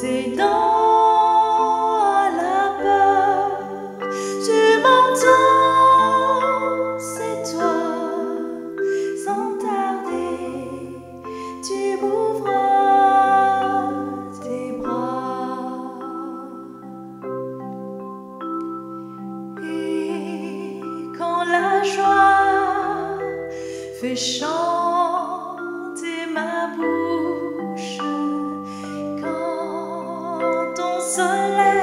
C'est dans la peur, tu m'entends, c'est toi. Sans tarder, tu m'ouvras tes bras. Et quand la joie fait chanter, sunlight.